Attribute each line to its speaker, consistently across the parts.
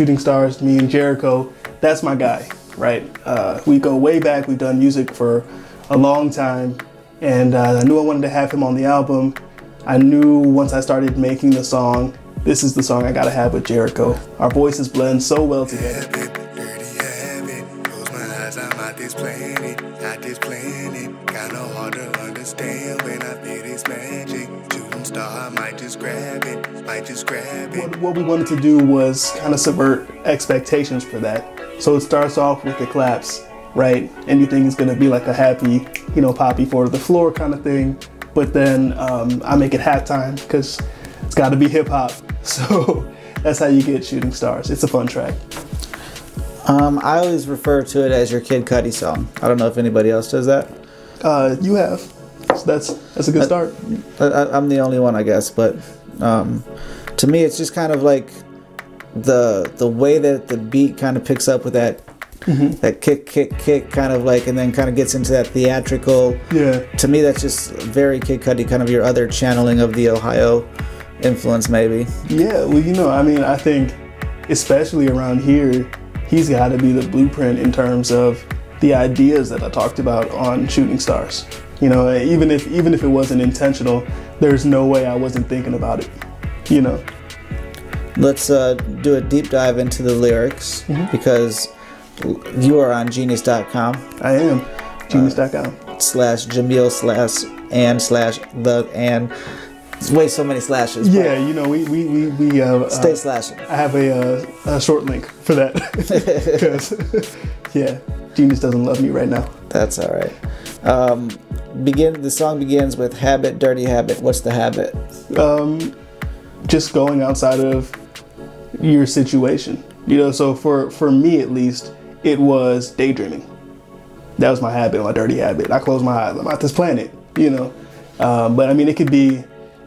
Speaker 1: Shooting Stars, me and Jericho, that's my guy, right? Uh, we go way back. We've done music for a long time, and uh, I knew I wanted to have him on the album. I knew once I started making the song, this is the song I gotta have with Jericho. Our voices blend so well together.
Speaker 2: Habit, grab might just grab it.
Speaker 1: What, what we wanted to do was kind of subvert expectations for that. So it starts off with the claps, right? And you think it's gonna be like a happy, you know, poppy for the floor kind of thing. But then um, I make it halftime because it's got to be hip hop. So that's how you get Shooting Stars. It's a fun track.
Speaker 3: Um, I always refer to it as your Kid Cudi song. I don't know if anybody else does that.
Speaker 1: Uh, you have. So that's that's a good start.
Speaker 3: I, I- I'm the only one, I guess. But um, to me, it's just kind of like the the way that the beat kind of picks up with that that kick, kick, kick, kind of like, and then kind of gets into that theatrical.
Speaker 1: Yeah.
Speaker 3: To me, that's just very Kid Cudi, kind of your other channeling of the Ohio influence, maybe.
Speaker 1: Yeah, well, you know, I mean, I think especially around here, he's got to be the blueprint in terms of the ideas that I talked about on Shooting Stars. You know, even if even if it wasn't intentional, there's no way I wasn't thinking about it. You know,
Speaker 3: Let's uh, do a deep dive into the lyrics because you are on Genius.com
Speaker 1: I am genius.com.
Speaker 3: slash Jamil slash and slash the and. It's way so many slashes.
Speaker 1: Yeah, you know, we we we, we uh,
Speaker 3: Stay
Speaker 1: uh,
Speaker 3: slashing.
Speaker 1: I have a, uh, a short link for that because yeah, Genius doesn't love me right now.
Speaker 3: That's all right. Um, begin. The song begins with "Habit, Dirty Habit." What's the habit?
Speaker 1: um, just going outside of your situation. You know, so for for me at least, it was daydreaming. That was my habit, my dirty habit. I close my eyes. I'm out this planet. You know, um, but I mean, it could be,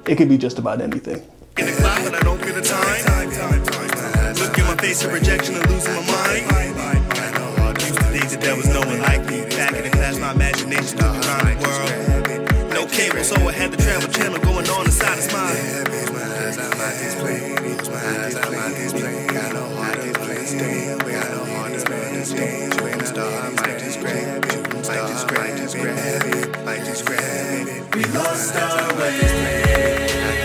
Speaker 1: it could be just about anything.
Speaker 4: In the clock, but I don't feel the time. Look in my face of rejection and losing my mind. There was no one like me. Back in the class, my imagination took around the world. No cable, so I had to travel channel going on inside of smile.
Speaker 2: Close my I just it, just it, just it. We lost our way.